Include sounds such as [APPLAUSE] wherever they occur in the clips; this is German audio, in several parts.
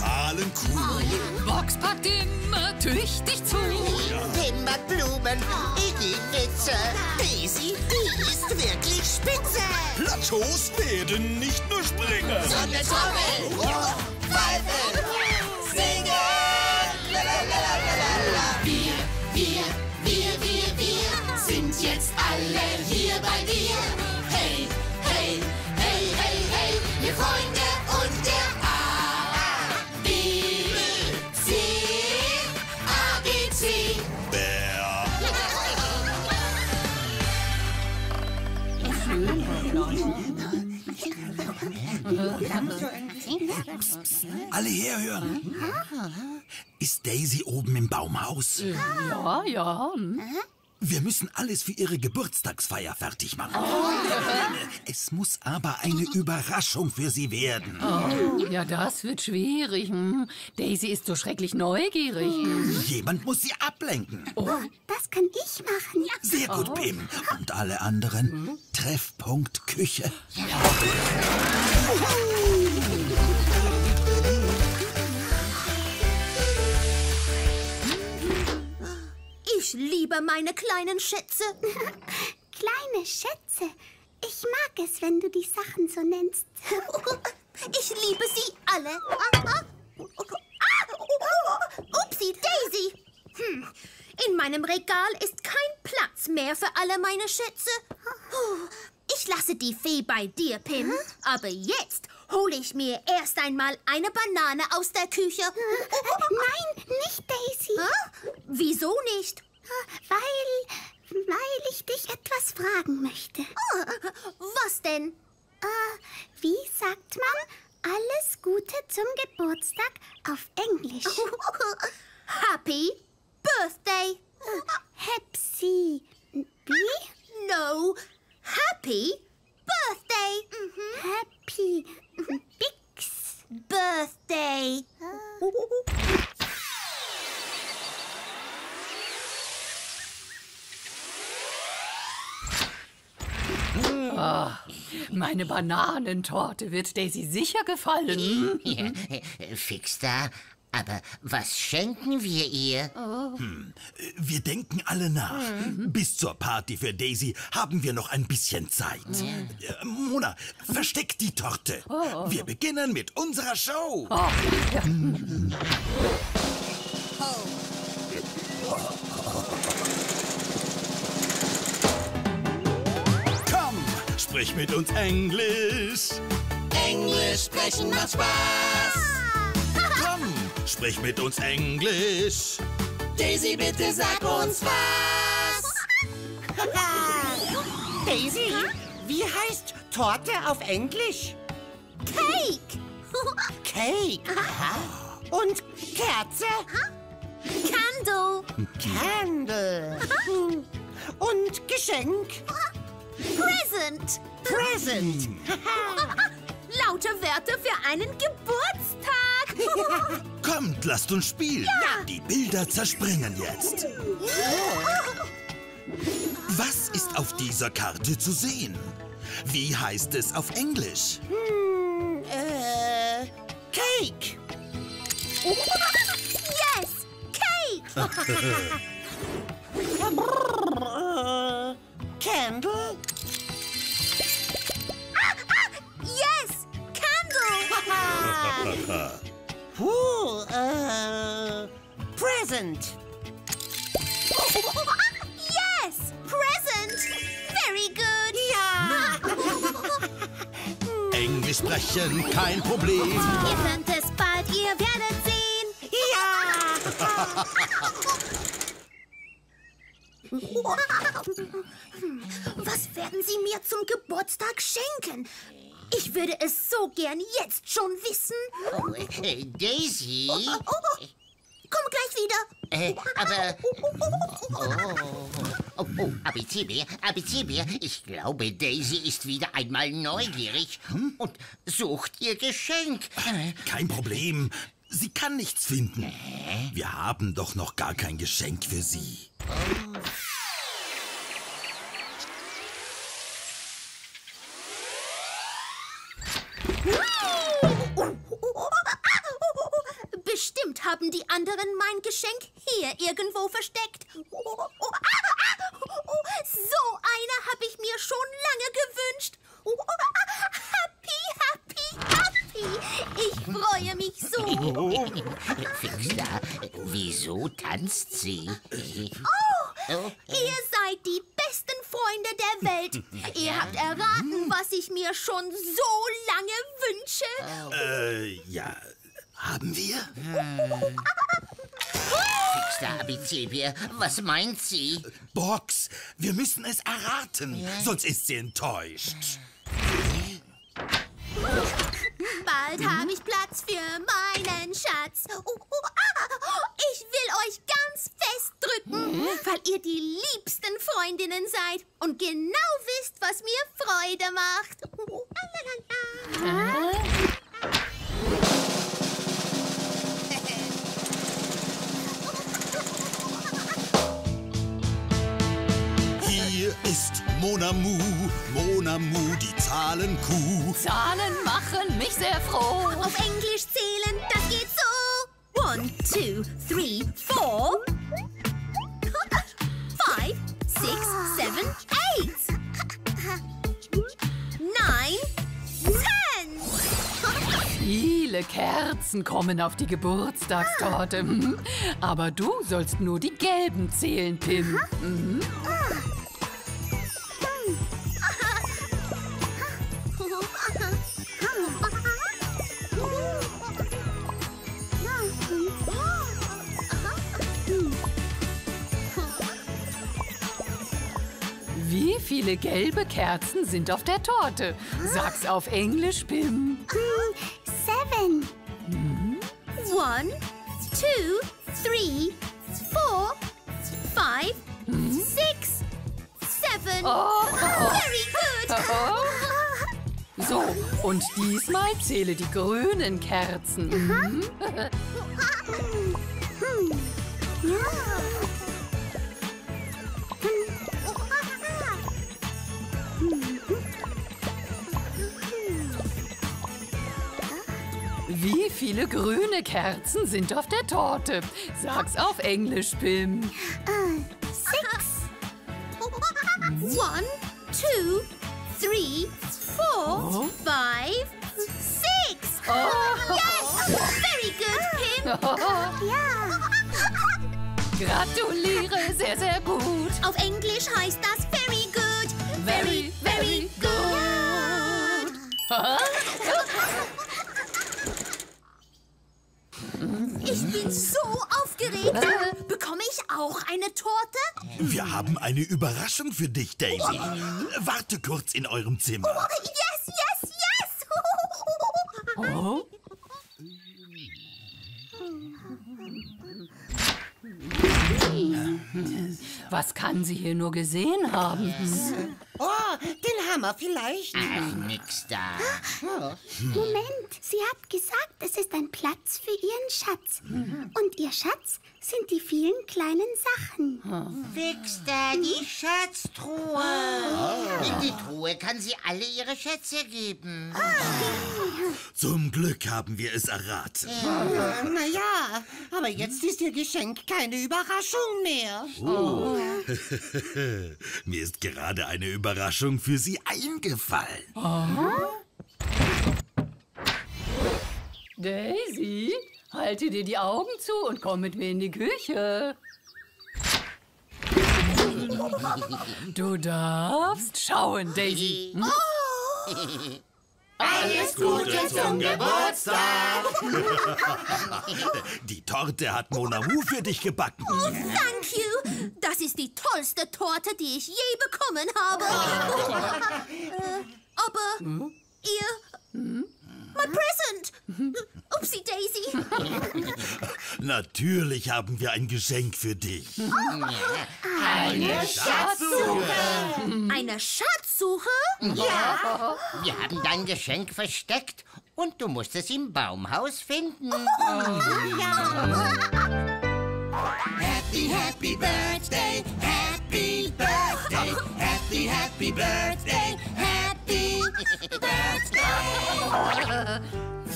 die Zahlenkuh. Box packt immer tüchtig zu. Tim mag Blumen, Iggy Witze. Daisy, die ist wirklich spitze. Plateaus werden nicht nur springen. Sondern Trommeln, Pfeifen, Singen. Lalalala. Wir, wir, wir, wir, wir sind jetzt alle hier bei dir. Hey, hey, hey, hey, hey, wir Freunde Herhören. Ist Daisy oben im Baumhaus? Ja, ja. hm. Wir müssen alles für ihre Geburtstagsfeier fertig machen. Es muss aber eine Überraschung für sie werden. Ja, das wird schwierig. hm. Daisy ist so schrecklich neugierig. Jemand muss sie ablenken. Das kann ich machen. Sehr gut, Pim. Und alle anderen? Treffpunkt Küche. Ich liebe meine kleinen Schätze. [LAUGHS] Kleine Schätze? Ich mag es, wenn du die Sachen so nennst. [LAUGHS] Ich liebe sie alle. [LAUGHS] Upsi, Daisy. Hm. In meinem Regal ist kein Platz mehr für alle meine Schätze. Ich lasse die Fee bei dir, Pim. Aber jetzt hole ich mir erst einmal eine Banane aus der Küche. Nein, nicht Daisy. Wieso nicht? Weil, weil ich dich etwas fragen möchte. Was denn? wie sagt man alles Gute zum Geburtstag auf Englisch? [LAUGHS] Happy Birthday. Hepsi. Wie? No. Happy Birthday. Happy Bix Birthday. [LAUGHS] Meine Bananentorte wird Daisy sicher gefallen. Ja, [LAUGHS] fix da. Aber was schenken wir ihr? Wir denken alle nach. Bis zur Party für Daisy haben wir noch ein bisschen Zeit. Äh, Mona, versteck die Torte. Wir beginnen mit unserer Show. [LAUGHS] Komm, sprich mit uns Englisch. Englisch sprechen macht Spaß. [LAUGHS] Komm, sprich mit uns Englisch. Daisy, bitte sag uns was. [LAUGHS] Daisy, wie heißt Torte auf Englisch? Cake. [LAUGHS] Cake. Und Kerze? Candle. Candle. Und Geschenk? Present. Present. [LAUGHS] Laute Wörter für einen Geburtstag. [LAUGHS] Kommt, lasst uns spielen. Die Bilder zerspringen jetzt. Was ist auf dieser Karte zu sehen? Wie heißt es auf Englisch? Hm, äh, Cake. yes. Cake. [LAUGHS] Candle. Candle. Puh, äh, Present. [LAUGHS] yes. Present. Very good. Ja. [LAUGHS] Englisch sprechen, kein Problem. Ihr könnt es bald, ihr werdet sehen. Ja. [LAUGHS] Was werden Sie mir zum Geburtstag schenken? Ich würde es so gern jetzt schon wissen. Oh, äh, Daisy? Oh, oh, komm gleich wieder. Äh, aber. Oh, oh, oh, Abizibir, Abizibir, ich glaube, Daisy ist wieder einmal neugierig und sucht ihr Geschenk. Äh, Kein Problem. Sie kann nichts finden. Wir haben doch noch gar kein Geschenk für sie. Haben die anderen mein Geschenk hier irgendwo versteckt. Oh, oh, oh, ah, ah, oh, so eine habe ich mir schon lange gewünscht. Oh, oh, ah, happy, happy, happy. Ich freue mich so. [LAUGHS] Fixter, wieso tanzt sie? Oh, ihr seid die besten Freunde der Welt. Ihr habt erraten, was ich mir schon so lange wünsche. Äh, ja, haben wir? Fixter Abizebie, was meint sie? Box, wir müssen es erraten, sonst ist sie enttäuscht. Bald habe ich Platz für meinen Schatz. Oh, oh, ah, ich will euch ganz fest drücken, weil ihr die liebsten Freundinnen seid und genau wisst, was mir Freude macht. Oh, ah, la, la, la. Ist Monamu, Monamu, die Zahlenkuh. Zahlen machen mich sehr froh. Auf Englisch zählen, das geht so. One, two, three, four. Five, six, seven, eight. Nine, ten. Viele Kerzen kommen auf die Geburtstagstorte. Mhm. Aber du sollst nur die gelben zählen, Pim. Mhm. Viele gelbe Kerzen sind auf der Torte? Sag's auf Englisch, Pim. Seven. One, two, three, four, five, six, seven. Very good. [LAUGHS] So, und diesmal zähle die grünen Kerzen. Mhm. [LAUGHS] Wie viele grüne Kerzen sind auf der Torte? Sag's auf Englisch, Pim. Six. One, two, three, four, five, six. Yes! Very good, Pim. [LAUGHS] Ja. Gratuliere, sehr, sehr gut. Auf Englisch heißt das very good. Very, very good. [LAUGHS] [LAUGHS] Ich bin so aufgeregt. Bekomme ich auch eine Torte? Wir haben eine Überraschung für dich, Daisy. Warte kurz in eurem Zimmer. Yes, yes, yes. Oh? [LAUGHS] Was kann sie hier nur gesehen haben? Oh, den Hammer vielleicht. Ach, nix da. Moment, sie hat gesagt, es ist ein Platz für ihren Schatz. Und ihr Schatz sind die vielen kleinen Sachen. Fixter, die Schatztruhe. In die Truhe kann sie alle ihre Schätze geben. Zum Glück haben wir es erraten. Naja, aber jetzt ist ihr Geschenk keine Überraschung mehr. [LAUGHS] Mir ist gerade eine Überraschung für Sie eingefallen. Daisy, halte dir die Augen zu und komm mit mir in die Küche. Du darfst schauen, Daisy. [LAUGHS] Alles Gute zum Geburtstag. [LAUGHS] Die Torte hat Monamu für dich gebacken. Thank you. Das ist die tollste Torte, die ich je bekommen habe. [LAUGHS] äh, aber ihr... My present. Upsi Daisy. Natürlich haben wir ein Geschenk für dich. Eine Schatzsuche. Eine Schatzsuche? Ja. Wir haben dein Geschenk versteckt und du musst es im Baumhaus finden. Happy, happy birthday, happy birthday, happy, happy birthday, happy birthday.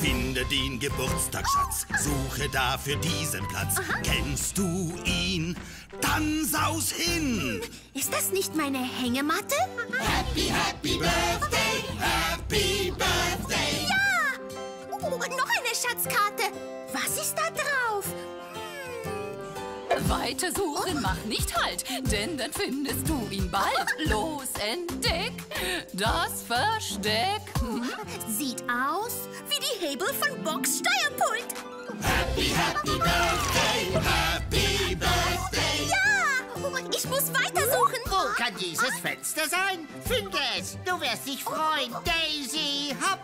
Finde den Geburtstagsschatz, suche dafür diesen Platz. Kennst du ihn? Dann saus hin! Ist das nicht meine Hängematte? Happy, happy birthday, happy birthday. Ja! Oh, noch eine Schatzkarte. Was ist da drauf? Weiter suchen, mach nicht Halt, denn dann findest du ihn bald. Los, entdeck das Versteck. Hm? Sieht aus wie die Hebel von Box Steuerpult. Happy, happy birthday, happy birthday. Ja! Ich muss weitersuchen. Wo kann dieses Fenster sein? Finde es. Du wirst dich freuen. Daisy, hopp.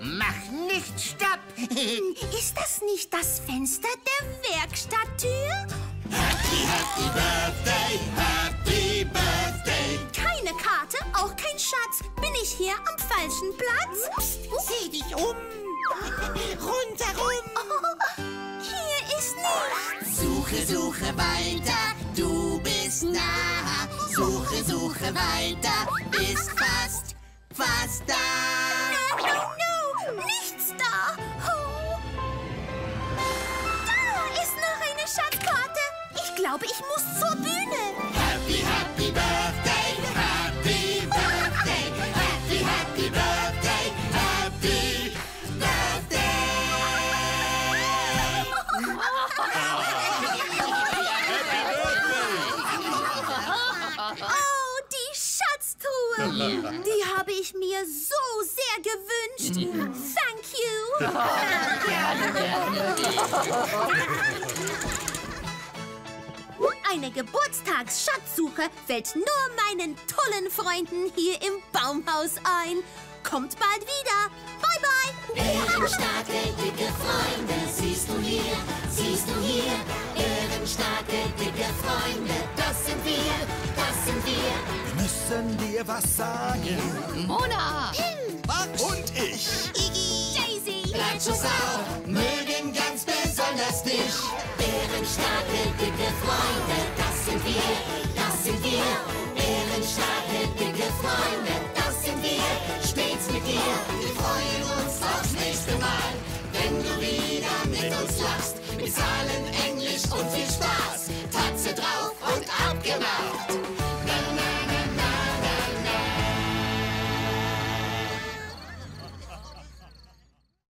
Mach nicht Stopp. [LAUGHS] Ist das nicht das Fenster der Werkstatttür? Happy, happy birthday, happy birthday. Keine Karte, auch kein Schatz. Bin ich hier am falschen Platz? Sieh dich um. [LAUGHS] Rundherum. Oh, [LAUGHS] hier ist nichts. Suche, suche weiter, du bist nah. Suche, suche weiter, bist fast, fast da. No, no, no, nichts glaube, ich muss zur Bühne. Happy, happy birthday, happy birthday, happy, happy birthday, happy birthday. Oh, die Schatztruhe. Die habe ich mir so sehr gewünscht. Thank you. [LAUGHS] Eine Geburtstagsschatzsuche fällt nur meinen tollen Freunden hier im Baumhaus ein. Kommt bald wieder. Bye, bye. Ehrenstarke, dicke Freunde, siehst du hier, siehst du hier. Ehrenstarke, dicke Freunde, das sind wir, das sind wir. Wir müssen dir was sagen. Mona! Und ich. Daisy. Bleib auf, mögen ganz besonders dich. Ehrenstarke, dicke Freunde,